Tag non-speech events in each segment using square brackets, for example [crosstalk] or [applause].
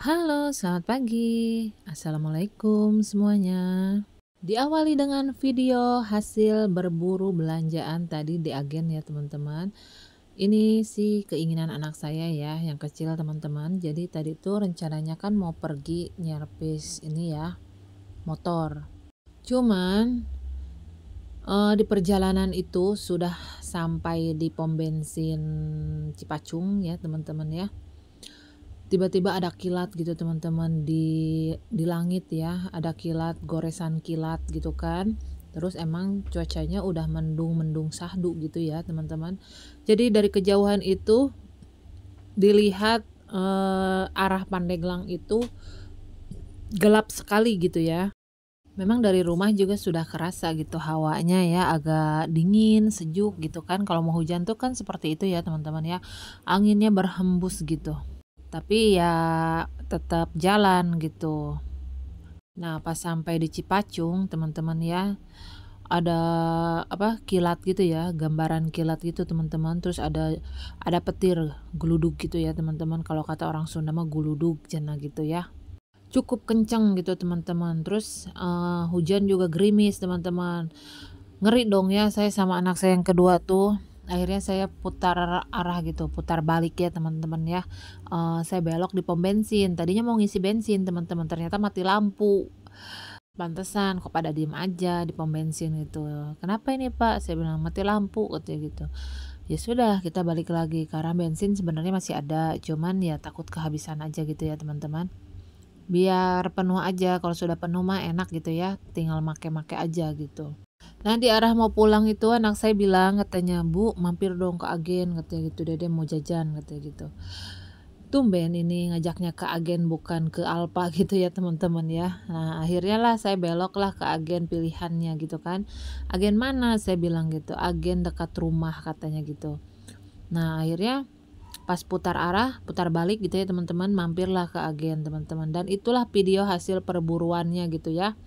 Halo, selamat pagi. Assalamualaikum semuanya. Diawali dengan video hasil berburu belanjaan tadi di agen ya teman-teman. Ini sih keinginan anak saya ya, yang kecil teman-teman. Jadi tadi tuh rencananya kan mau pergi nyerpis ini ya, motor. Cuman uh, di perjalanan itu sudah sampai di pom bensin Cipacung ya teman-teman ya tiba-tiba ada kilat gitu teman-teman di di langit ya. Ada kilat goresan kilat gitu kan. Terus emang cuacanya udah mendung-mendung sahdu gitu ya teman-teman. Jadi dari kejauhan itu dilihat eh, arah Pandeglang itu gelap sekali gitu ya. Memang dari rumah juga sudah kerasa gitu hawanya ya agak dingin sejuk gitu kan. Kalau mau hujan tuh kan seperti itu ya teman-teman ya. Anginnya berhembus gitu tapi ya tetap jalan gitu. Nah, pas sampai di Cipacung, teman-teman ya, ada apa kilat gitu ya, gambaran kilat gitu teman-teman. Terus ada ada petir geluduk gitu ya teman-teman. Kalau kata orang Sunda mah guludug jana gitu ya. Cukup kenceng gitu teman-teman. Terus uh, hujan juga gerimis teman-teman. Ngeri dong ya saya sama anak saya yang kedua tuh akhirnya saya putar arah gitu putar balik ya teman-teman ya. Uh, saya belok di pom bensin. Tadinya mau ngisi bensin teman-teman ternyata mati lampu. Pantesan kok pada diem aja di pom bensin gitu. Kenapa ini pak? Saya bilang mati lampu katanya gitu. Ya sudah kita balik lagi karena bensin sebenarnya masih ada. Cuman ya takut kehabisan aja gitu ya teman-teman. Biar penuh aja kalau sudah penuh mah enak gitu ya. Tinggal make-make aja gitu Nah di arah mau pulang itu anak saya bilang katanya bu mampir dong ke agen katanya gitu dede mau jajan katanya gitu. Tumben ini ngajaknya ke agen bukan ke Alpa [laughs] gitu ya teman-teman ya. Nah akhirnya lah saya belok lah ke agen pilihannya gitu kan. Agen mana saya bilang gitu. Agen dekat rumah katanya gitu. Nah akhirnya pas putar arah, putar balik gitu ya teman-teman, mampirlah ke agen teman-teman. Dan itulah video hasil perburuannya gitu ya.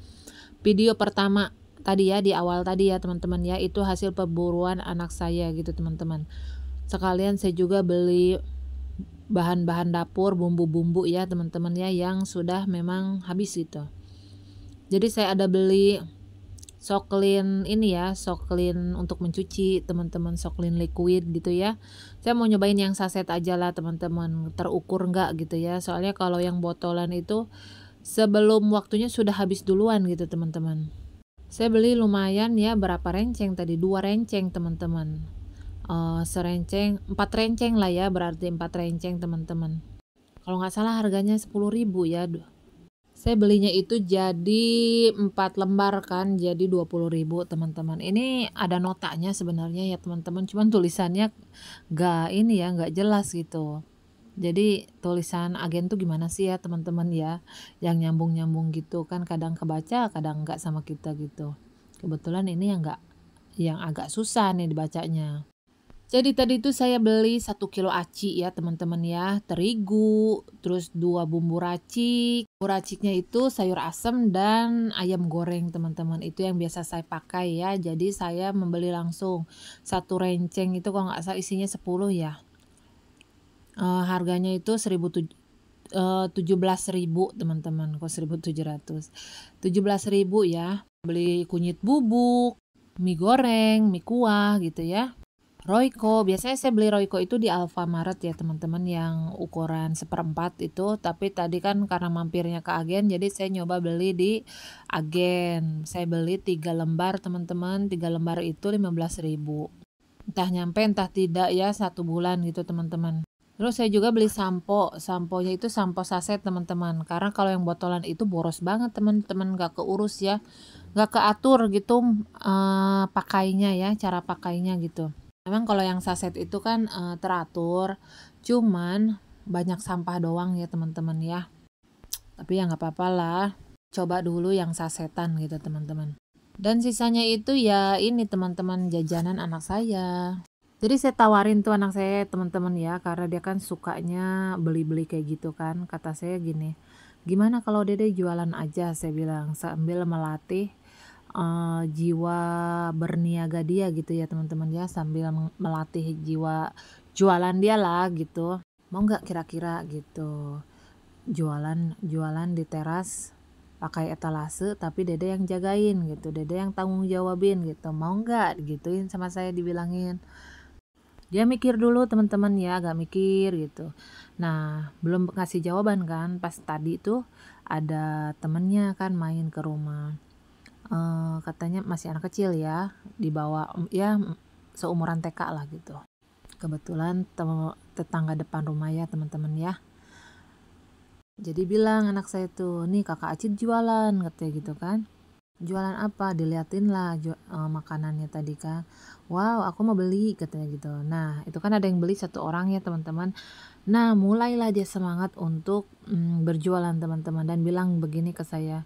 Video pertama tadi ya di awal tadi ya teman-teman ya itu hasil perburuan anak saya gitu teman-teman. Sekalian saya juga beli bahan-bahan dapur bumbu-bumbu ya teman-teman ya yang sudah memang habis gitu. Jadi saya ada beli soklin ini ya soklin untuk mencuci teman-teman soklin liquid gitu ya. Saya mau nyobain yang saset aja lah teman-teman terukur nggak gitu ya. Soalnya kalau yang botolan itu sebelum waktunya sudah habis duluan gitu teman-teman saya beli lumayan ya berapa renceng tadi? Dua renceng teman-teman. Uh, serenceng empat renceng lah ya berarti empat renceng teman-teman. Kalau nggak salah harganya sepuluh ribu ya saya belinya itu jadi empat lembar kan jadi dua puluh ribu teman-teman. Ini ada notanya sebenarnya ya teman-teman. Cuman tulisannya gak ini ya nggak jelas gitu jadi tulisan agen tuh gimana sih ya teman-teman ya yang nyambung-nyambung gitu kan kadang kebaca kadang enggak sama kita gitu. Kebetulan ini yang enggak yang agak susah nih dibacanya. Jadi tadi itu saya beli satu kilo aci ya teman-teman ya, terigu, terus dua bumbu racik. Bumbu raciknya itu sayur asem dan ayam goreng teman-teman. Itu yang biasa saya pakai ya. Jadi saya membeli langsung satu renceng itu kalau nggak salah isinya 10 ya uh, harganya itu seribu eh, tujuh belas ribu teman-teman. Kok seribu tujuh ratus? tujuh belas ribu ya. Beli kunyit bubuk mie goreng mie kuah gitu ya. Royco, biasanya saya beli Royco itu di Alfamaret ya teman-teman yang ukuran seperempat itu. Tapi tadi kan karena mampirnya ke agen jadi saya nyoba beli di agen. Saya beli tiga lembar teman-teman, tiga lembar itu lima belas ribu. Entah nyampe entah tidak ya satu bulan gitu teman-teman Terus saya juga beli sampo, samponya itu sampo saset teman-teman. Karena kalau yang botolan itu boros banget teman-teman, gak keurus ya, gak keatur gitu uh, pakainya ya, cara pakainya gitu. Memang kalau yang saset itu kan uh, teratur, cuman banyak sampah doang ya teman-teman ya. Tapi ya nggak apa-apa lah, coba dulu yang sasetan gitu teman-teman. Dan sisanya itu ya ini teman-teman jajanan anak saya. Jadi saya tawarin tuh anak saya teman-teman ya karena dia kan sukanya beli-beli kayak gitu kan. Kata saya gini, gimana kalau dede jualan aja saya bilang sambil melatih uh, jiwa berniaga dia gitu ya teman-teman ya sambil melatih jiwa jualan dia lah gitu. Mau nggak kira-kira gitu. jualan jualan di teras pakai etalase tapi dede yang jagain gitu dede yang tanggung jawabin gitu mau nggak gituin sama saya dibilangin dia mikir dulu teman-teman ya agak mikir gitu. Nah belum kasih jawaban kan pas tadi tuh ada temennya kan main ke rumah. E, katanya masih anak kecil ya dibawa ya seumuran TK lah gitu. Kebetulan tetangga depan rumah ya teman-teman ya. Jadi bilang anak saya tuh, nih kakak Acit jualan katanya gitu kan. Jualan apa? Diliatin lah uh, makanannya tadi kan. Wow, aku mau beli katanya gitu. Nah, itu kan ada yang beli satu orang ya teman-teman. Nah, mulailah dia semangat untuk mm, berjualan teman-teman dan bilang begini ke saya,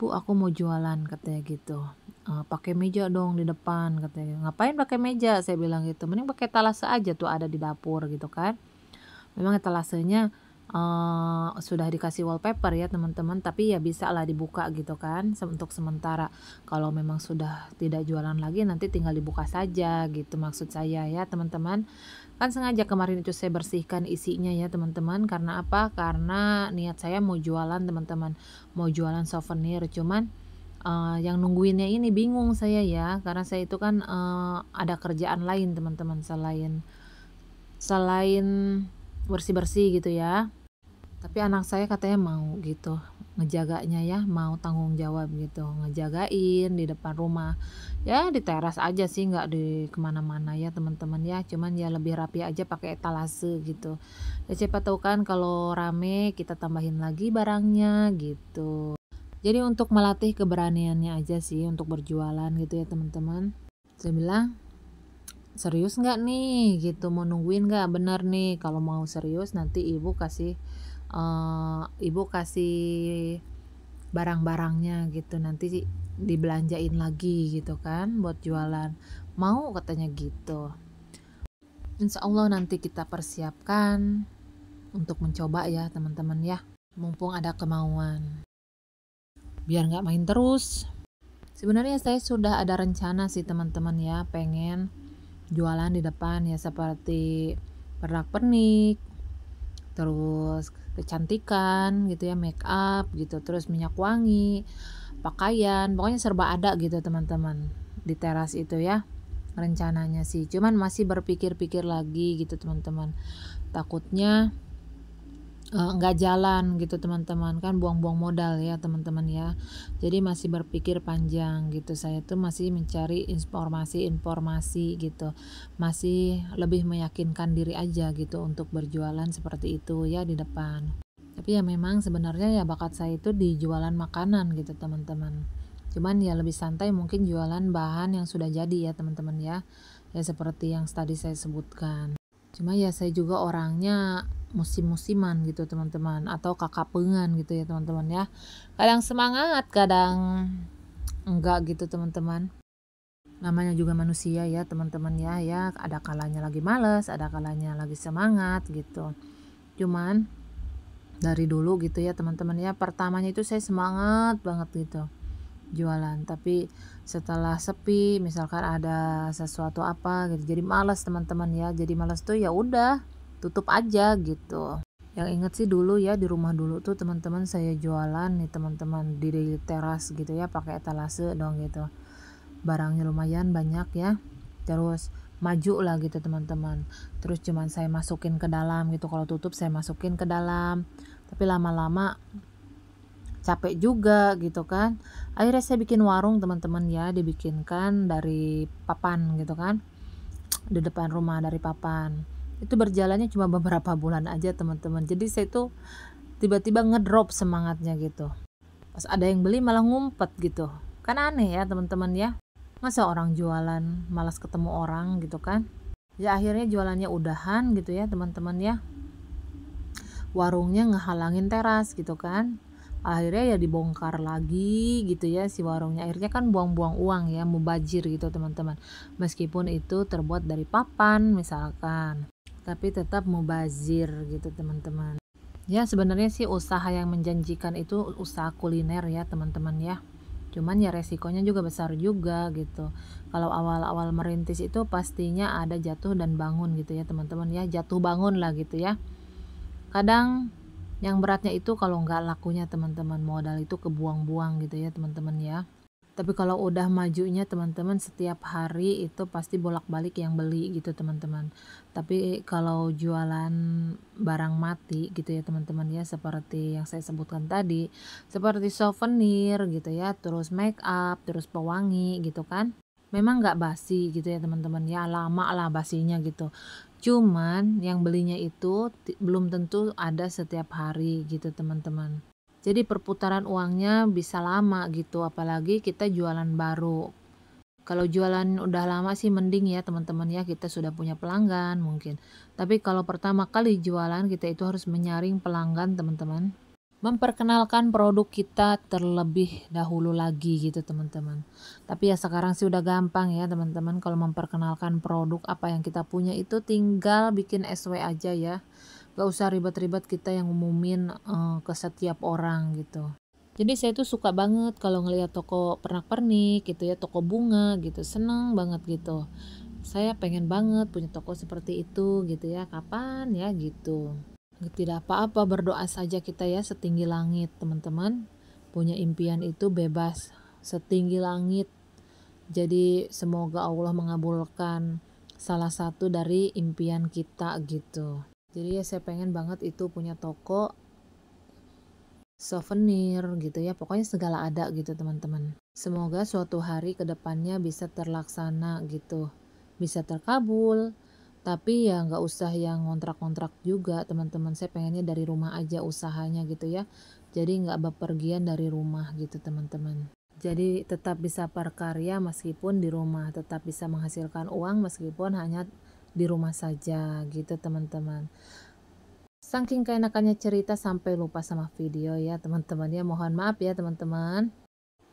Bu, aku mau jualan katanya gitu. Uh, pakai meja dong di depan katanya. Ngapain pakai meja? Saya bilang gitu. Mending pakai talase aja tuh ada di dapur gitu kan. Memang talasenya uh, sudah dikasih wallpaper ya teman-teman. Tapi ya bisa lah dibuka gitu kan untuk sementara. Kalau memang sudah tidak jualan lagi nanti tinggal dibuka saja gitu maksud saya ya teman-teman. Kan sengaja kemarin itu saya bersihkan isinya ya teman-teman. Karena apa? Karena niat saya mau jualan teman-teman. Mau jualan souvenir. Cuman uh, yang nungguinnya ini bingung saya ya. Karena saya itu kan uh, ada kerjaan lain teman-teman selain selain bersih-bersih gitu ya tapi anak saya katanya mau gitu ngejaganya ya mau tanggung jawab gitu ngejagain di depan rumah. Ya di teras aja sih nggak di ke mana-mana ya teman-teman ya. Cuman ya lebih rapi aja pakai etalase gitu. Ya siapa tahu kan kalau rame kita tambahin lagi barangnya gitu. Jadi untuk melatih keberaniannya aja sih untuk berjualan gitu ya teman-teman. Saya bilang serius nggak nih? Gitu mau nungguin nggak? Bener nih kalau mau serius nanti ibu kasih uh, ibu kasih barang-barangnya gitu nanti dibelanjain lagi gitu kan buat jualan. Mau? Katanya gitu. Insya Allah nanti kita persiapkan untuk mencoba ya teman-teman ya. Mumpung ada kemauan. Biar nggak main terus. Sebenarnya saya sudah ada rencana sih teman-teman ya. Pengen jualan di depan ya seperti pernak pernik terus kecantikan gitu ya make up gitu terus minyak wangi pakaian pokoknya serba ada gitu teman-teman di teras itu ya rencananya sih. Cuman masih berpikir-pikir lagi gitu teman-teman. Takutnya uh, nggak jalan gitu teman-teman. Kan buang-buang modal ya teman-teman ya. Jadi masih berpikir panjang gitu. Saya tuh masih mencari informasi-informasi gitu. Masih lebih meyakinkan diri aja gitu untuk berjualan seperti itu ya di depan. Tapi ya memang sebenarnya ya bakat saya itu di jualan makanan gitu teman-teman. Cuman ya lebih santai mungkin jualan bahan yang sudah jadi ya teman-teman ya. Ya seperti yang tadi saya sebutkan. Cuma ya saya juga orangnya musim-musiman gitu teman-teman. Atau kakak pengan gitu ya teman-teman ya. Kadang semangat kadang enggak gitu teman-teman. Namanya juga manusia ya teman-teman ya ya. Ada kalanya lagi males ada kalanya lagi semangat gitu. Cuman dari dulu gitu ya teman-teman ya. Pertamanya itu saya semangat banget gitu jualan. Tapi setelah sepi misalkan ada sesuatu apa gitu jadi malas teman-teman ya. Jadi malas tuh ya udah tutup aja gitu. Yang inget sih dulu ya di rumah dulu tuh teman-teman saya jualan nih teman-teman di teras gitu ya pakai etalase dong gitu. Barangnya lumayan banyak ya. Terus maju lah gitu teman-teman. Terus cuman saya masukin ke dalam gitu. Kalau tutup saya masukin ke dalam. Tapi lama-lama capek juga gitu kan. Akhirnya saya bikin warung teman-teman ya dibikinkan dari papan gitu kan. Di depan rumah dari papan itu berjalannya cuma beberapa bulan aja teman-teman. Jadi saya tuh tiba-tiba ngedrop semangatnya gitu. Pas ada yang beli malah ngumpet gitu. Kan aneh ya teman-teman ya. Masa orang jualan malas ketemu orang gitu kan? Ya akhirnya jualannya udahan gitu ya teman-teman ya. Warungnya ngehalangin teras gitu kan. Akhirnya ya dibongkar lagi gitu ya si warungnya. Akhirnya kan buang-buang uang ya mubajir gitu teman-teman. Meskipun itu terbuat dari papan misalkan tapi tetap mubazir gitu teman-teman. Ya sebenarnya sih usaha yang menjanjikan itu usaha kuliner ya teman-teman ya. Cuman ya resikonya juga besar juga gitu. Kalau awal-awal merintis itu pastinya ada jatuh dan bangun gitu ya teman-teman ya. Jatuh bangun lah gitu ya. Kadang Yang beratnya itu kalau nggak lakunya teman-teman, modal itu kebuang-buang gitu ya teman-teman ya. Tapi kalau udah majunya teman-teman setiap hari itu pasti bolak-balik yang beli gitu teman-teman. Tapi kalau jualan barang mati gitu ya teman-teman ya seperti yang saya sebutkan tadi, seperti souvenir gitu ya, terus make up, terus pewangi gitu kan. Memang nggak basi gitu ya teman-teman ya, lama lah basinya gitu. Cuman yang belinya itu belum tentu ada setiap hari gitu teman-teman. Jadi perputaran uangnya bisa lama gitu, apalagi kita jualan baru. Kalau jualan udah lama sih mending ya teman-teman ya, kita sudah punya pelanggan mungkin. Tapi kalau pertama kali jualan kita itu harus menyaring pelanggan teman-teman memperkenalkan produk kita terlebih dahulu lagi gitu teman-teman tapi ya sekarang sih udah gampang ya teman-teman kalau memperkenalkan produk apa yang kita punya itu tinggal bikin SW aja ya gak usah ribet-ribet kita yang umumin uh, ke setiap orang gitu. Jadi saya tuh suka banget kalau ngelihat toko pernak-pernik gitu ya toko bunga gitu seneng banget gitu. Saya pengen banget punya toko seperti itu gitu ya kapan ya gitu. Tidak apa-apa berdoa saja kita ya setinggi langit teman-teman. Punya impian itu bebas setinggi langit. Jadi semoga Allah mengabulkan salah satu dari impian kita gitu jadi ya saya pengen banget itu punya toko souvenir gitu ya. Pokoknya segala ada gitu teman-teman. Semoga suatu hari ke depannya bisa terlaksana gitu. Bisa terkabul. Tapi ya nggak usah yang ngontrak-ngontrak juga teman-teman. Saya pengennya dari rumah aja usahanya gitu ya. Jadi nggak bepergian dari rumah gitu teman-teman. Jadi tetap bisa berkarya meskipun di rumah. Tetap bisa menghasilkan uang meskipun hanya di rumah saja gitu teman-teman saking keenakannya cerita sampai lupa sama video ya teman-teman ya mohon maaf ya teman-teman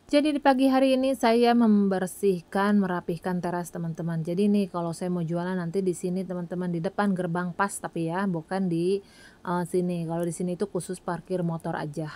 jadi di pagi hari ini saya membersihkan, merapihkan teras teman-teman. Jadi nih kalau saya mau jualan nanti di sini teman-teman di depan gerbang pas tapi ya bukan di uh, sini. Kalau di sini itu khusus parkir motor aja.